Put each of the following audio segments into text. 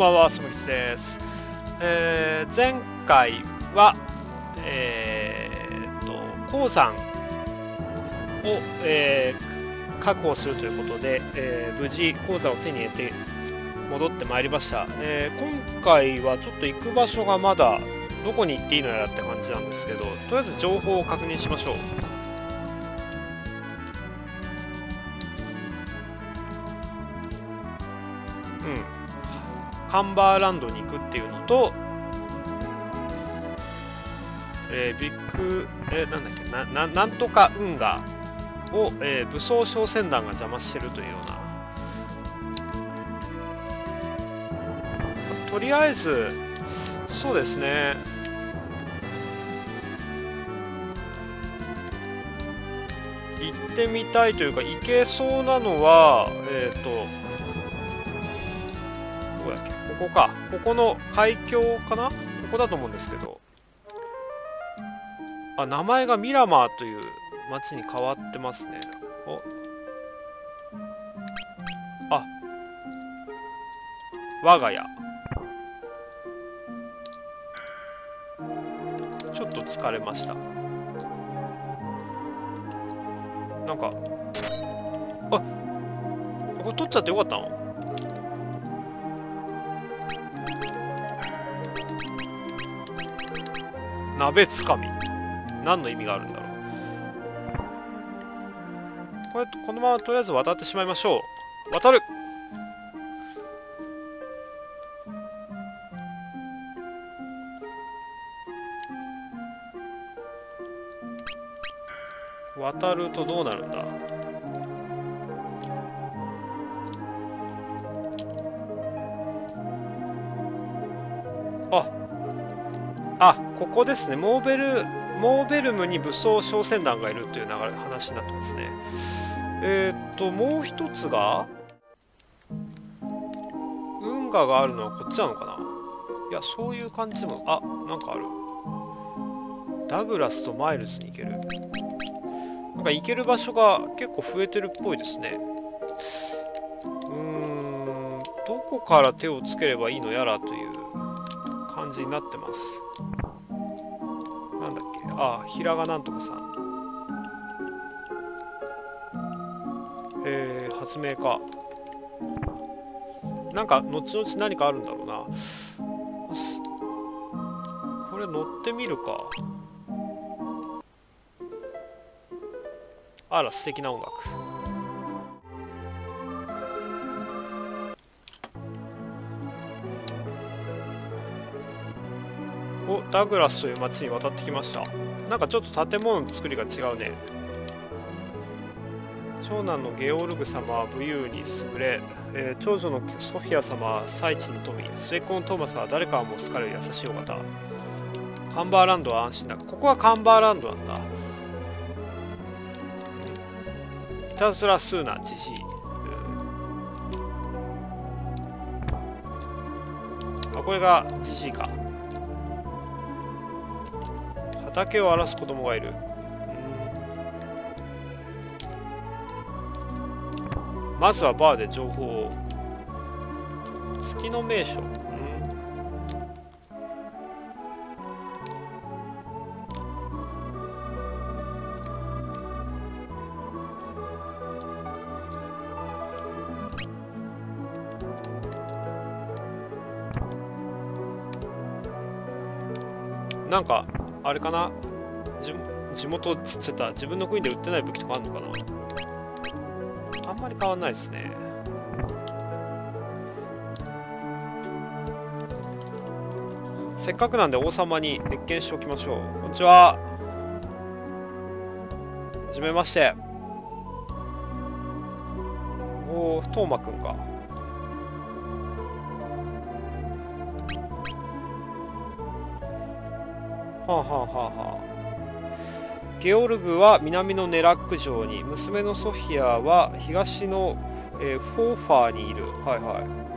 ばんは、すむひです。えー、前回は、えー、と、鉱山を、えー、確保するということで、えー、無事鉱山を手に入れて戻ってまいりました。えー、今回はちょっと行く場所がまだどこに行っていいのやらって感じなんですけど、とりあえず情報を確認しましょう。カンバーランドに行くっていうのと、えー、ビッグ、えー、なんだっけなななんとか運河を、えー、武装商船団が邪魔してるというような。とりあえずそうですね。行ってみたいというか行けそうなのはえっ、ー、とここか。ここの海峡かな？ここだと思うんですけど。あ名前がミラマーという町に変わってますね。お。あ。我が家。ちょっと疲れました。なんか。あ。これ取っちゃってよかったの？鍋つかみ。何の意味があるんだろう。これこのままとりあえず渡ってしまいましょう。渡る。渡るとどうなるんだ？ここですね。モーベルモーベルムに武装商船団がいるという流れ話になってますね。えー、っともう一つが運河があるのはこっちなのかな？いやそういう感じでもあなんかある。ダグラスとマイルズに行ける。なんか行ける場所が結構増えてるっぽいですね。うーんどこから手をつければいいのやらという感じになってます。あ平賀なんとかさん。えー、発明家。なんか後々何かあるんだろうな。これ乗ってみるか。あら素敵な音楽。おダグラスという町に渡ってきました。なんかちょっと建物の作りが違うね。長男のゲオルグ様は武勇に優れ、えー、長女のソフィア様は最地の富末っ子のトーマスは誰かも好かれる優しいお方。カンバーランドは安心だ。ここはカンバーランドなんだ。いたずらすうなじじい。あこれがじじいか。畑を荒らす子供がいる。まずはバーで情報を。月の名所。なんかあれかな？地元っつってた。自分の国で売ってない武器とかあるのかな？あんまり変わんないですね。せっかくなんで王様に謁見しておきましょう。こんにちは。はじめまして。おおトーマくんか。はあはあはあはあ。ゲオルグは南のネラック城に娘のソフィアは東の、えー、フォーファーにいる。はいはい。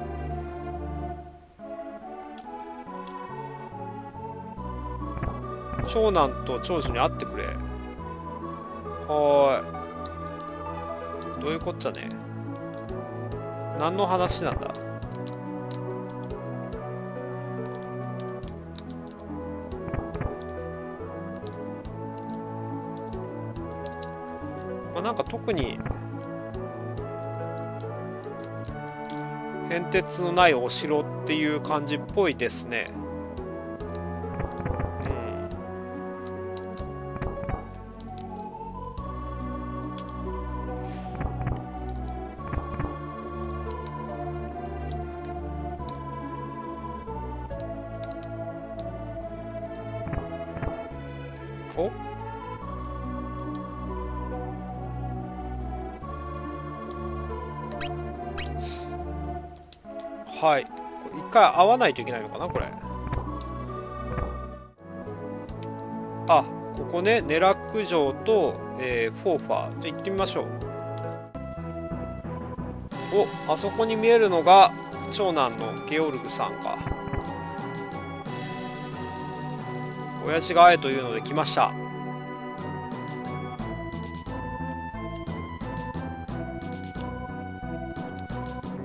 長男と長女に会ってくれ。はい。どういうこっちゃね。何の話なんだ？特に変哲のないお城っていう感じっぽいですね。お？はい。一回会わないといけないのかなこれ。あここねネラック城と、えー、フォーファー。じゃ行ってみましょう。おあそこに見えるのが長男のゲオルグさんか。親父が会えというので来ました。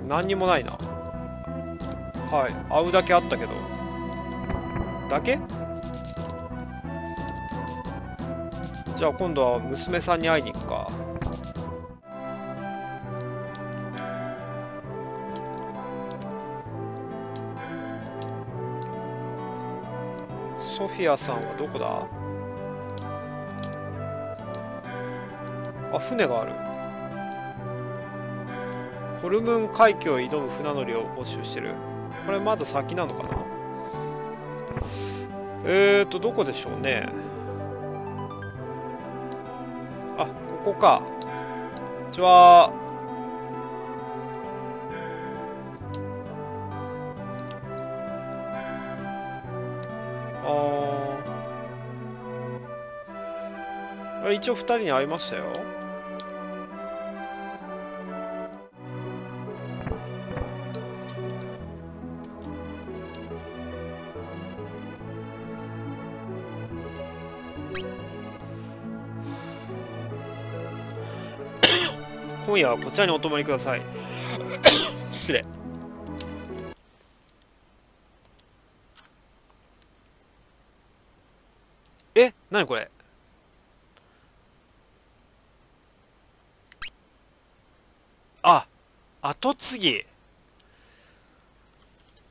何にもないな。はい。会うだけあったけど。だけ？じゃあ今度は娘さんに会いに行くか。ソフィアさんはどこだ？あ船がある。コルムン海峡を挑む船乗りを募集してる。これまだ先なのかな？えーとどこでしょうね。あここか。こんにちはあ一応2人に会いましたよ。今夜はこちらにお泊まりください。失礼。え何これ？あ後継ぎ。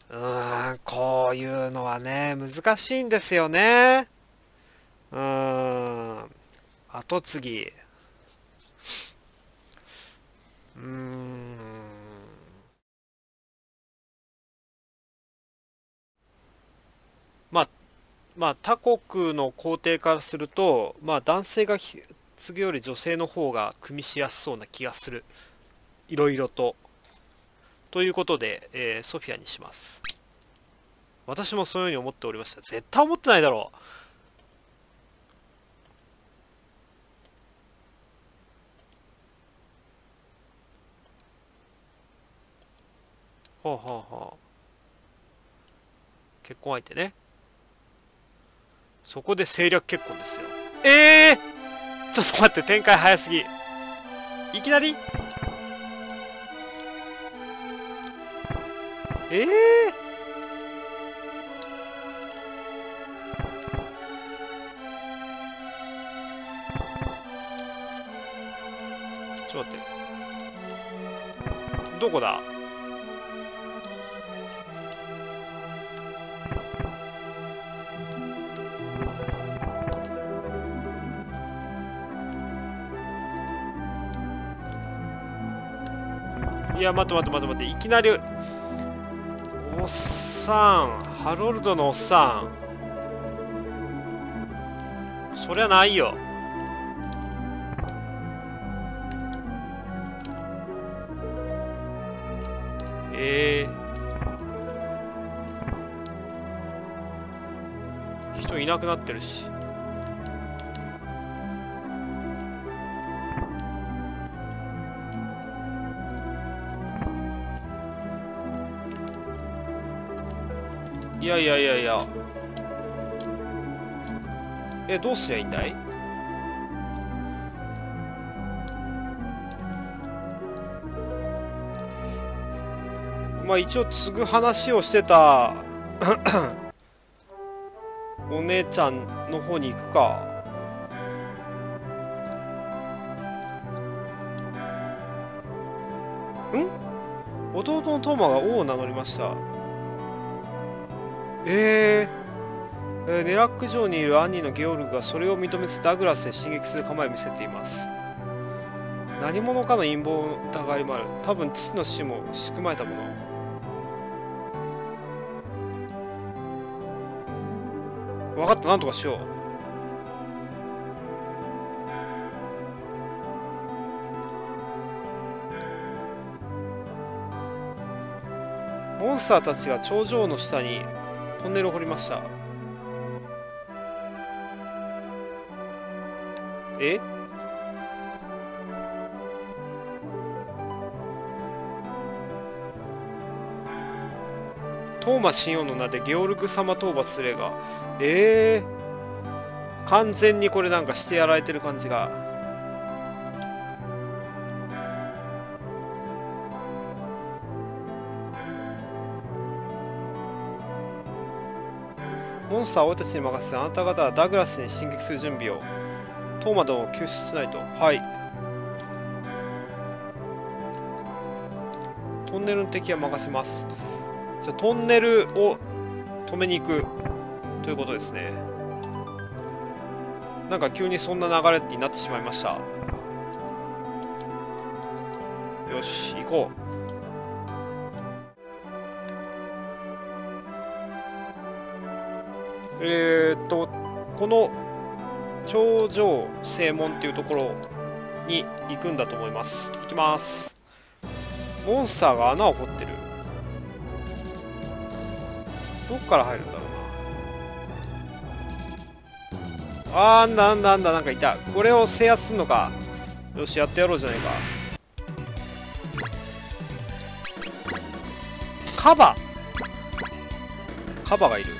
うんこういうのはね難しいんですよね。うん後継ぎ。うん。まあまあ他国の皇帝からするとまあ男性が継ぐより女性の方が組みしやすそうな気がする。いろいろと。ということで、えー、ソフィアにします。私もそういうふうに思っておりました。絶対思ってないだろう。はあはあはあ結婚相手ね。そこで政略結婚ですよ。ええー、ちょっと待って展開早すぎ。いきなり？ええー、ちょっと待って。どこだ？や待って待って待って待っていきなりおっさんハロルドのおっさん。そりゃないよ。ええー、人いなくなってるし。いやいやいやいや。えどうすりゃいいんだい？まあ一応継ぐ話をしてた お姉ちゃんの方に行くか。ん？弟のトーマが王を名乗りました。えー、えー、ネラック城にいる兄のゲオルグがそれを認めずダグラスへ進撃する構えを見せています。何者かの陰謀を疑いもある。多分父の死も仕組まれたもの。分かったなんとかしよう。モンスターたちが頂上の下にトンネルを掘りました。え？トーマ神王の名でゲオルグ様討伐すれが。ええー、完全にこれなんかしてやられてる感じが。スターは俺たちに任せてあなた方はダグラスに進撃する準備を。トーマドを救出しないと。はい。トンネルの敵は任せます。じゃあトンネルを止めに行くということですね。なんか急にそんな流れになってしまいました。よし行こう。えー、っとこの頂上正門っていうところに行くんだと思います。行きます。モンスターが穴を掘ってる。どっから入るんだろうな。あーなんだなんだなんかいた。これを制圧するのか。よしやってやろうじゃないか。カバカバがいる。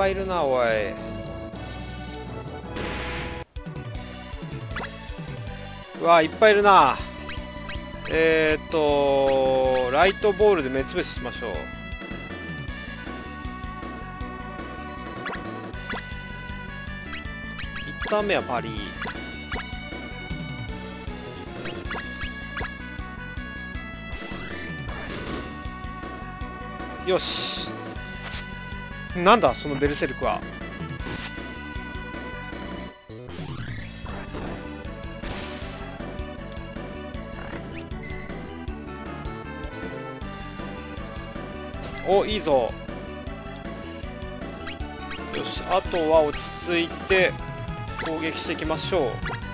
ぱいいるなおい。うわいっぱいいるな。えー、っとライトボールで目つぶししましょう。1ターン目はパリよし。なんだそのベルセルクは。おいいぞ。よしあとは落ち着いて攻撃していきましょう。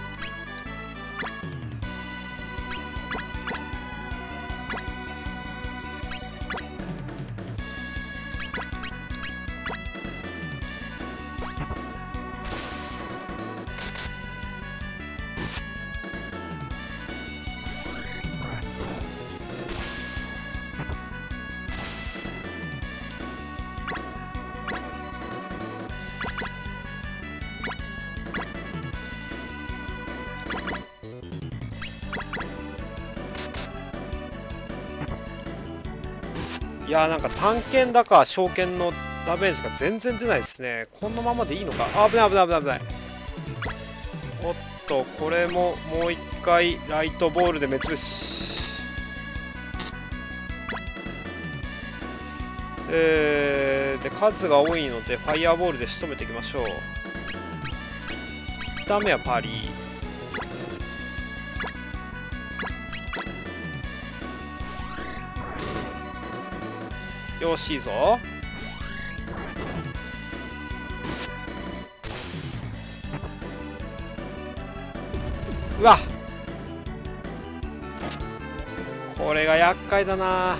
いやーなんか探検だか証券のダメージが全然出ないですね。このままでいいのか。あ危ない危ない危ない危ない。おっとこれももう一回ライトボールで目つぶし。えー、で数が多いのでファイヤーボールで仕留めていきましょう。ダメはパリー。よしいいぞ。うわこれが厄介だな。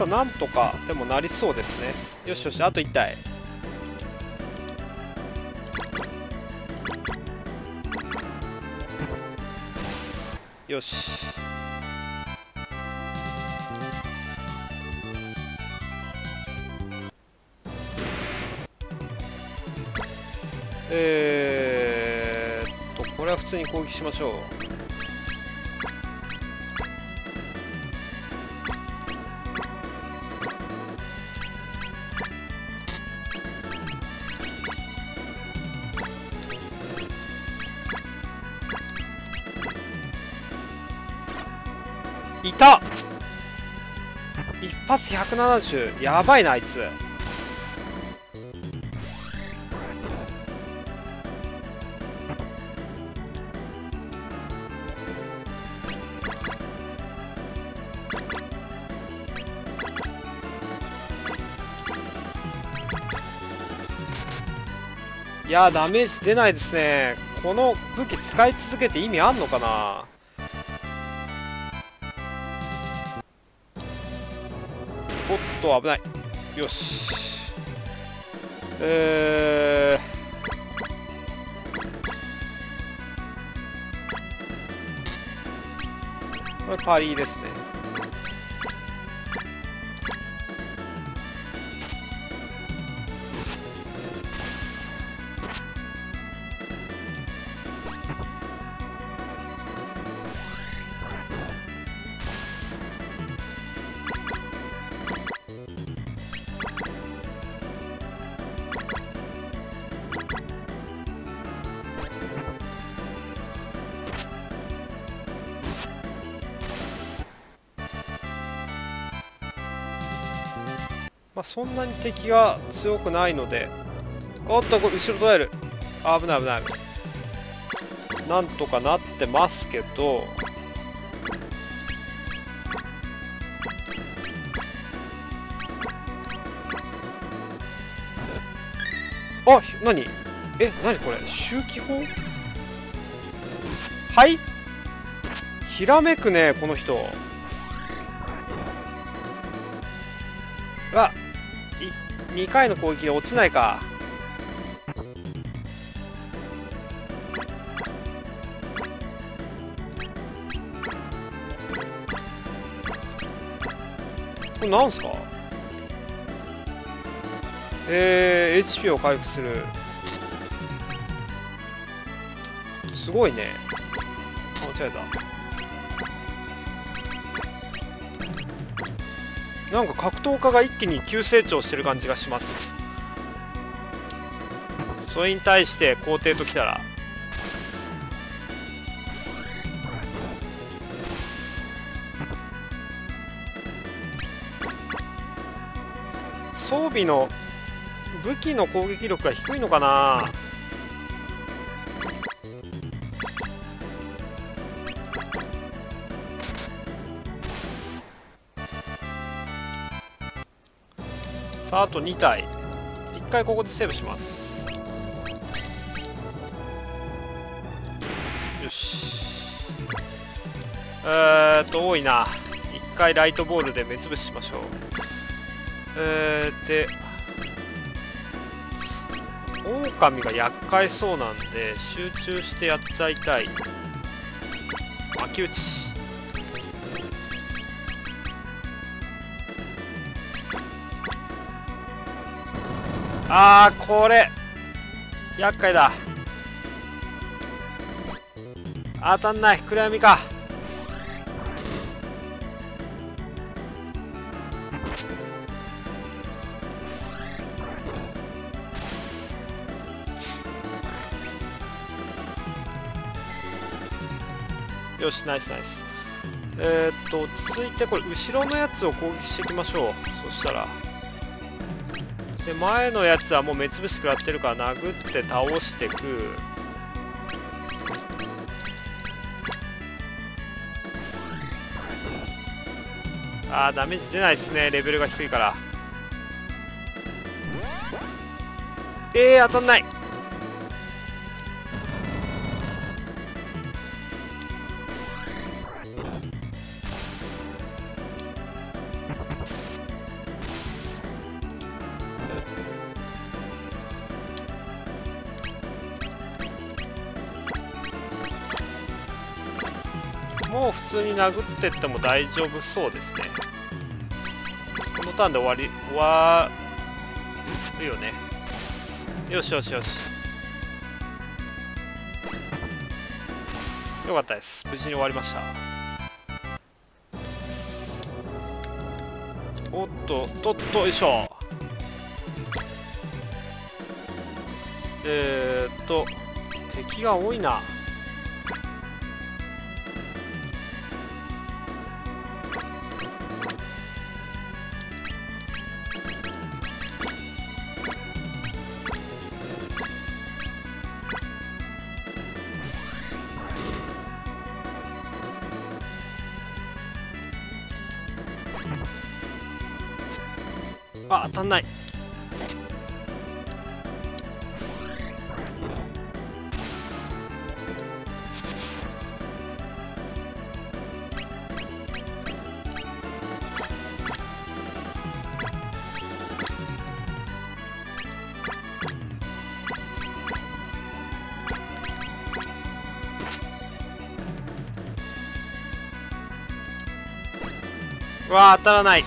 さなんとかでもなりそうですね。よしよしあと1体。よし。えー、っとこれは普通に攻撃しましょう。た。一発170やばいなあいつ。いやダメージ出ないですね。この武器使い続けて意味あんのかな？と危ない。よし。えー、これパリですね。そんなに敵が強くないので。おっとこれ後ろ捉える？危ない危ない。なんとかなってますけど。あ何？え何これ？周期法はい？ひらめくねこの人。あ2回の攻撃で落ちないか。これなんすか？えー、HP を回復する。すごいね。間違えた。なんか格闘家が一気に急成長してる感じがします。それに対して皇帝ときたら。装備の武器の攻撃力が低いのかな。さああと2体。1回ここでセーブします。よし。えーっと多いな。1回ライトボールで目つぶししましょう。えー、で狼が厄介そうなんで集中してやっちゃいたい。巻き打ち。あーこれ。厄介だ。当たんない。暗闇か。よしナイスナイス。えー、っと落ち着いてこれ後ろのやつを攻撃していきましょう。そしたら。で前のやつはもう目つぶし食らってるから殴って倒してく。あーダメージ出ないっすね。レベルが低いから。えー、当たんない。殴ってっても大丈夫そうですね。このターンで終わり終わるよね。よしよしよし。よかったです。無事に終わりました。おっととっとよいしょ。えー、っと敵が多いな。うわ当たらない。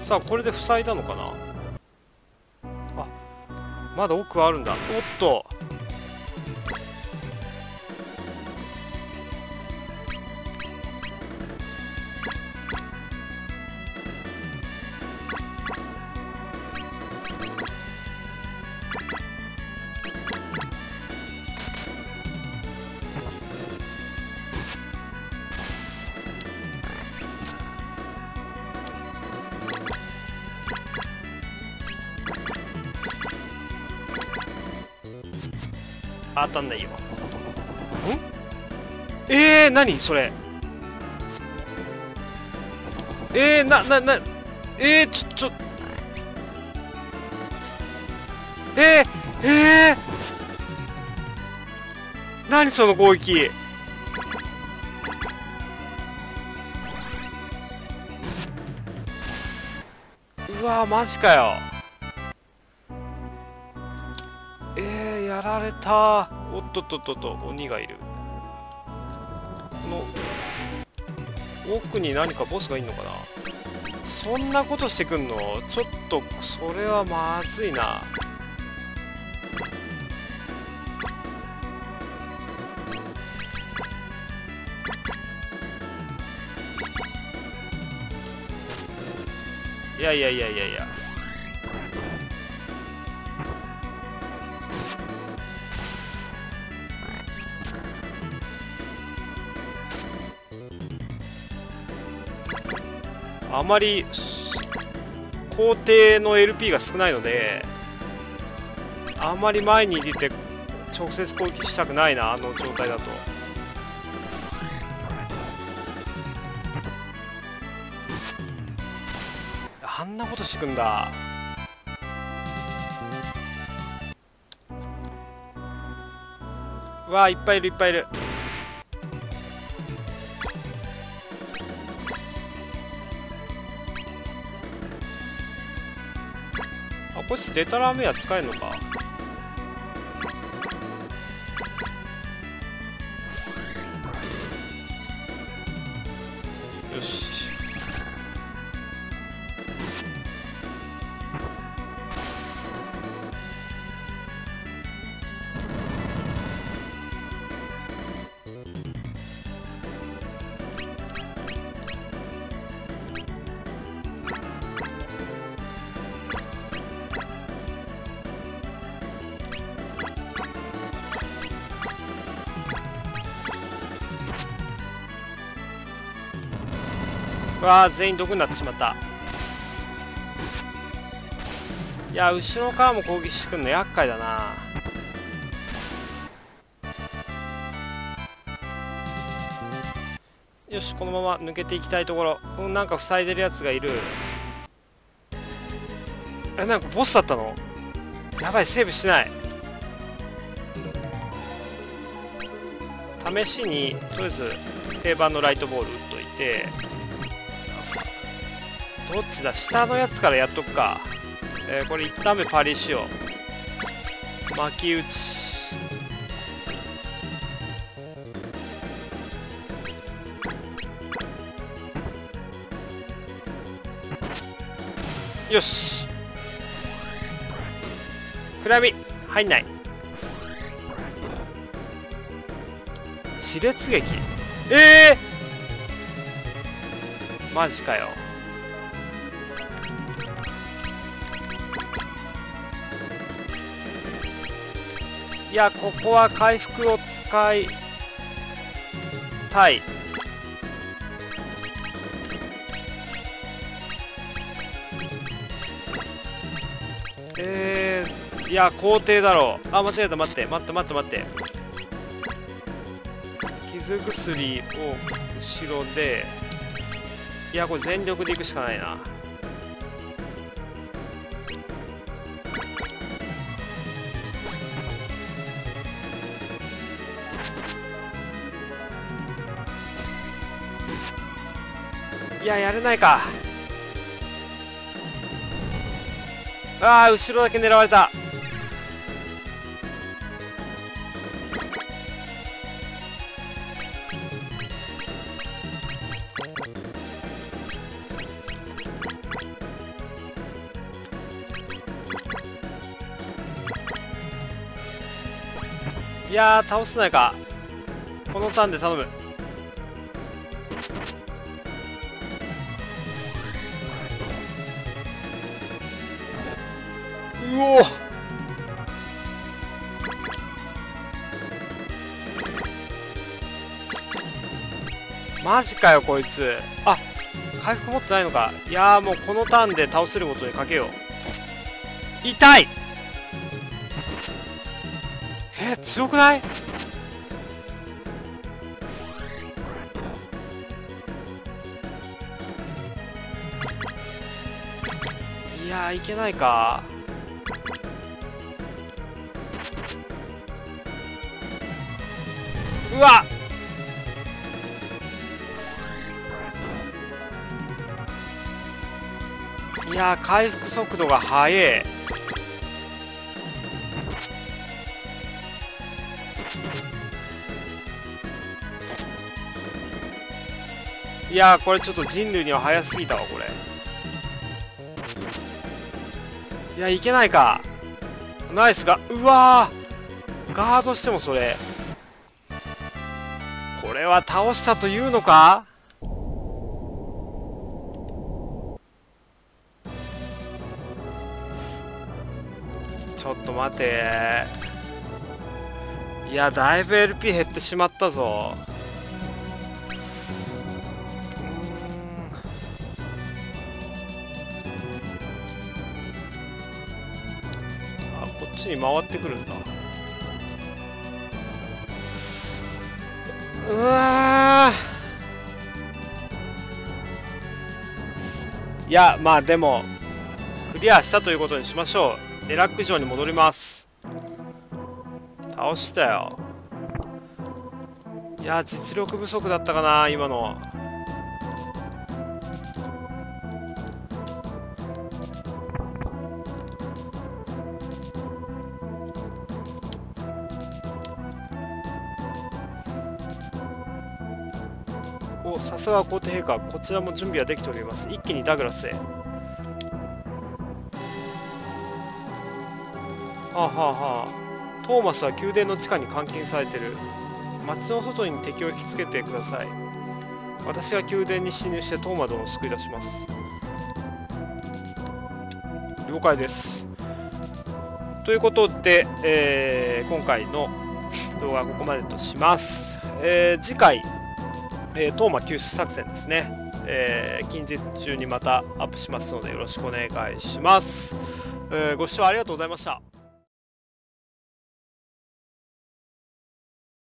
さあこれで塞いだのかな？まだ奥あるんだ。おっと。当たんないよ。んえー、何？それ。えー、な、な、な、えー、ちょ、ちょ、えー、えー、何その攻撃？うわマジかよ。れた。おっとっとっとっと鬼がいる。この奥に何かボスがいんのかな。そんなことしてくんの？ちょっとそれはまずいな。いやいやいやいやいや。まり工程の LP が少ないのであまり前に出て直接攻撃したくないなあの状態だと。あんなことしてくんだ。うわいっぱいいるいっぱいいる。こいつデタラメは使えるのか？わー全員毒になってしまった。いや後ろからも攻撃してくるの厄介だな。よしこのまま抜けていきたいところ。うんなんか塞いでるやつがいる。えなんかボスだったの？やばいセーブしない。試しにとりあえず定番のライトボール打っといて。どっちだ？下のやつからやっとくか、えー、これ一旦目パリしよう巻き打ち。よし。暗闇。入んない。熾烈劇。ええー、マジかよ。いやここは回復を使いたい。えー、いや皇帝だろう。あ間違えた。待って待って待って待って。傷薬を後ろで。いやこれ全力でいくしかないな。いややれないか。ああ後ろだけ狙われた。いや倒せないか。このターンで頼む。おマジかよこいつ。あ回復持ってないのか。いやもうこのターンで倒せることにかけよう。痛い。え強くない？いやいけないか。うわいや回復速度が速えいやこれちょっと人類には早すぎたわこれ。いやいけないか。ナイスがうわガードしてもそれ。これは倒したというのか？ちょっと待て。いやだいぶ LP 減ってしまったぞ。あこっちに回ってくるんだ。うわいやまあでもクリアしたということにしましょう。デラック城に戻ります。倒したよ。いや実力不足だったかな今の。おさすが皇帝陛下こちらも準備はできております。一気にダグラスへ。はあはあはあ。トーマスは宮殿の地下に監禁されてる。町の外に敵を引きつけてください。私が宮殿に侵入してトーマ殿を救い出します。了解です。ということで、えー、今回の動画はここまでとします、えー、次回。えー、トーマ救出作戦ですね、えー、近日中にまたアップしますのでよろしくお願いします、えー、ご視聴ありがとうございました。